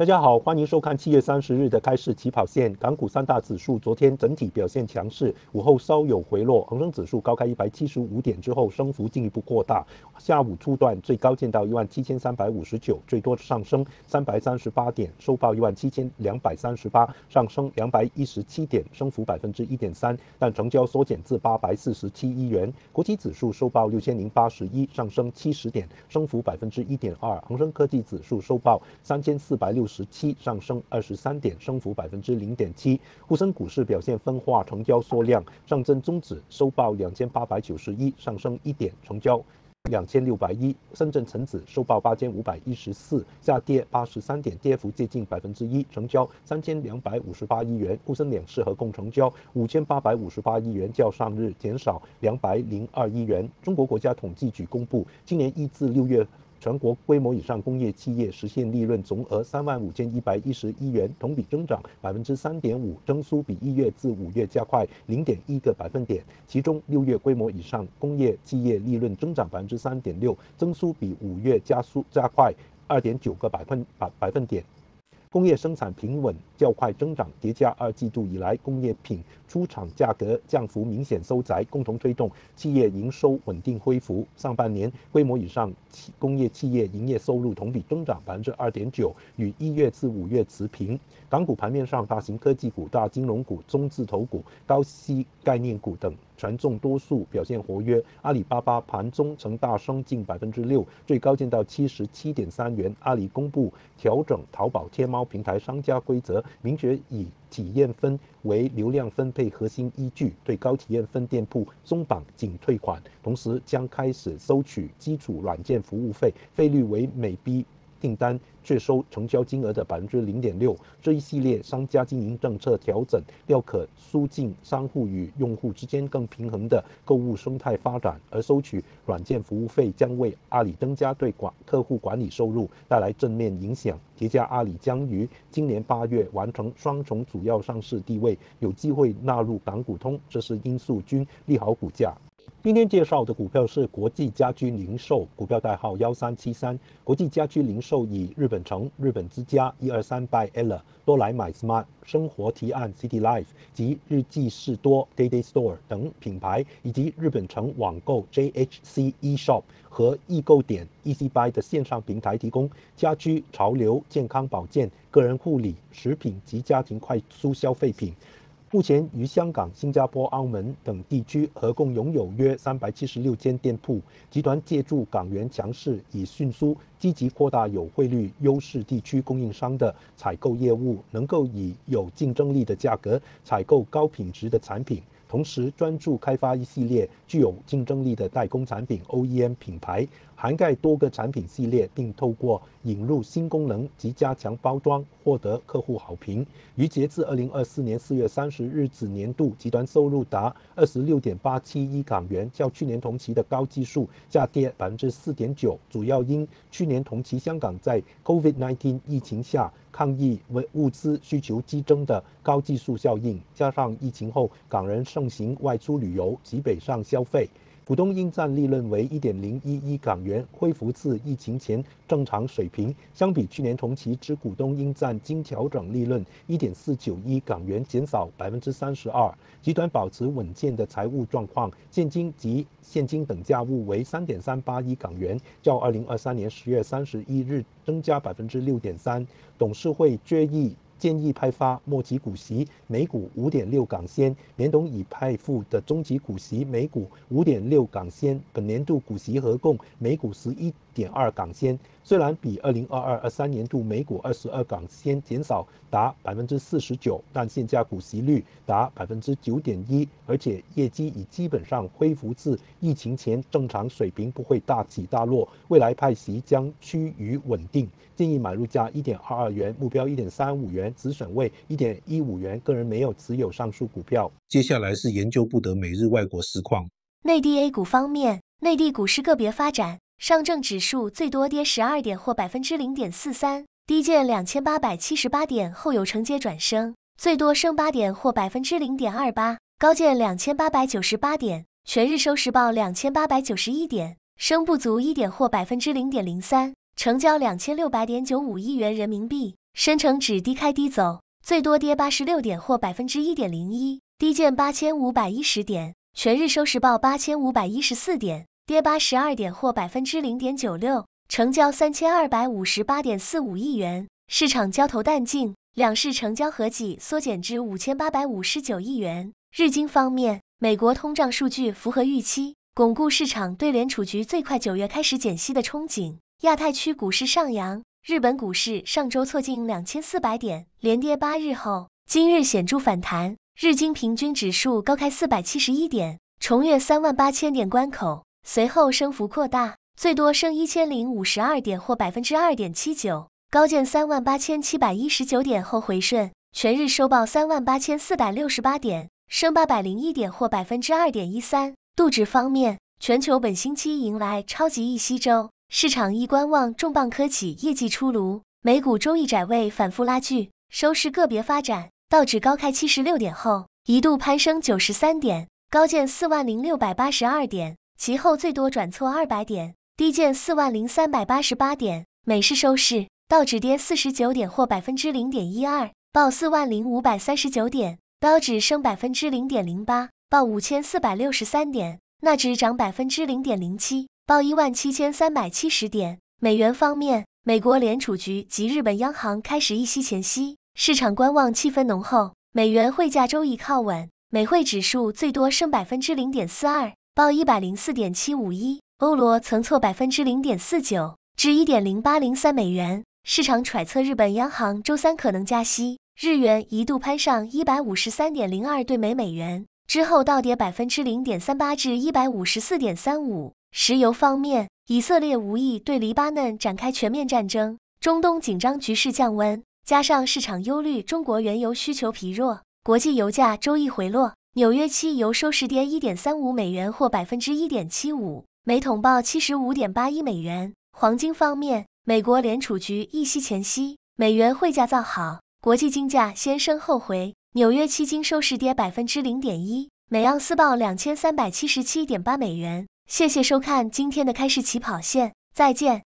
大家好，欢迎收看七月三十日的开市起跑线。港股三大指数昨天整体表现强势，午后稍有回落。恒生指数高开一百七十五点之后，升幅进一步扩大。下午初段最高见到一万七千三百五十九，最多上升三百三十八点，收报一万七千两百三十八，上升两百一十七点，升幅百分之一点三。但成交缩减至八百四十七亿元。国际指数收报六千零八十一，上升七十点，升幅百分之一点二。恒生科技指数收报三千四百六。十七上升二十三点，升幅百分之零点七。沪深股市表现分化，成交缩量。上证综指收报两千八百九十一，上升一点，成交两千六百一。深圳成指收报八千五百一十四，下跌八十三点，跌幅接近百分之一，成交三千两百五十八亿元。沪深两市合共成交五千八百五十八亿元，较上日减少两百零二亿元。中国国家统计局公布，今年一至六月。全国规模以上工业企业实现利润总额三万五千一百一十一元，同比增长百分之三点五，增速比一月至五月加快零点一个百分点。其中，六月规模以上工业企业利润增长百分之三点六，增速比五月加速加快二点九个百分百百分点。工业生产平稳，较快增长叠加二季度以来工业品出厂价格降幅明显收窄，共同推动企业营收稳定恢复。上半年规模以上企工业企业营业收入同比增长百分之二点九，与一月至五月持平。港股盘面上，大型科技股、大金融股、中字头股、高息概念股等。权重多数表现活跃，阿里巴巴盘中曾大升近百分之六，最高见到七十七点三元。阿里公布调整淘宝、天猫平台商家规则，明确以体验分为流量分配核心依据，对高体验分店铺松绑仅退款，同时将开始收取基础软件服务费，费率为每 B。订单却收成交金额的百分之零点六，这一系列商家经营政策调整，料可促进商户与用户之间更平衡的购物生态发展。而收取软件服务费将为阿里增加对管客户管理收入带来正面影响。叠加阿里将于今年八月完成双重主要上市地位，有机会纳入港股通，这是因素均利好股价。今天介绍的股票是国际家居零售，股票代号幺三七三。国际家居零售以日本城、日本之家、一二三 by Ella、多来买 Smart、生活提案 City Life 及日记士多 Day Day Store 等品牌，以及日本城网购 JHC eShop 和易购点 EC Buy 的线上平台，提供家居、潮流、健康保健、个人护理、食品及家庭快速消费品。目前于香港、新加坡、澳门等地区合共拥有约三百七十六间店铺。集团借助港元强势，以迅速积极扩大有汇率优势地区供应商的采购业务，能够以有竞争力的价格采购高品质的产品。同时专注开发一系列具有竞争力的代工产品 （OEM） 品牌，涵盖多个产品系列，并透过引入新功能及加强包装，获得客户好评。于截至二零二四年四月三十日止年度，集团收入达二十六点八七亿港元，较去年同期的高基数下跌百分之四点九，主要因去年同期香港在 COVID-19 疫情下。抗疫为物资需求激增的高技术效应，加上疫情后港人盛行外出旅游及北上消费。股东应占利润为一点零一亿港元，恢复至疫情前正常水平。相比去年同期之股东应占经调整利润一点四九亿港元，减少百分之三十二。集团保持稳健的财务状况，现金及现金等价物为三点三八亿港元，较二零二三年十月三十一日增加百分之六点三。董事会决议。建议派发末期股息每股五点六港仙，连同已派付的中期股息每股五点六港仙，本年度股息合共每股十一。点二港仙，虽然比二零二二二三年度每股二十二港仙减少达百分之四十九，但现价股息率达百分之九点一，而且业绩已基本上恢复至疫情前正常水平，不会大起大落。未来派息将趋于稳定，建议买入价一点二二元，目标一点三五元，止损位一点一五元。个人没有持有上述股票。接下来是研究不得每日外国实况。内地 A 股方面，内地股市个别发展。上证指数最多跌十二点或百分之零点四三，低见两千八百七十八点后有承接转升，最多升八点或百分之零点二八，高见两千八百九十八点，全日收市报两千八百九十一点，升不足一点或百分之零点零三，成交两千六百点九五亿元人民币。深成指低开低走，最多跌八十六点或百分之一点零一，低见八千五百一十点，全日收市报八千五百一十四点，跌八十二点或百分之零点九六，成交三千二百五十八点四五亿元，市场交投淡静，两市成交合计缩减至五千八百五十九亿元。日经方面，美国通胀数据符合预期。巩固市场对联储局最快九月开始减息的憧憬。亚太区股市上扬，日本股市上周挫近两千四百点，连跌八日后，今日显著反弹，日经平均指数高开四百七十一点，重越三万八千点关口，随后升幅扩大，最多升一千零五十二点或百分之二点七九，高见三万八千七百一十九点后回顺，全日收报三万八千四百六十八点，升八百零一点或百分之二点一三。度指方面，全球本星期迎来超级议息周，市场亦观望重磅科企业绩出炉。美股周一窄位反复拉锯，收市个别发展。道指高开七十六点后，一度攀升九十三点，高见四万零六百八十二点，其后最多转挫二百点，低见四万零三百八十八点。美市收市，道指跌四十九点或百分之零点一二，报四万零五百三十九点；标指升百分之零点零八。报五千四百六十三点，纳指涨百分之零点零七，报一万七千三百七十点。美元方面，美国联储局及日本央行开始议息前夕，市场观望气氛浓厚，美元汇价周一靠稳，美汇指数最多升百分之零点四二，报一百零四点七五一。欧罗曾挫百分之零点四九，至一点零八零三美元。市场揣测日本央行周三可能加息，日元一度攀上一百五十三点零二兑每美元。之后倒跌百分之零点三八至一百五十四点三五。石油方面，以色列无意对黎巴嫩展开全面战争，中东紧张局势降温，加上市场忧虑中国原油需求疲弱，国际油价周一回落。纽约期油收市跌一点三五美元或百分之一点七五，每桶报七十五点八一美元。黄金方面，美国联储局议息前夕，美元汇价造好，国际金价先升后回。纽约期金收市跌百分之零点一，每盎司报两千三百七十七点八美元。谢谢收看今天的开市起跑线，再见。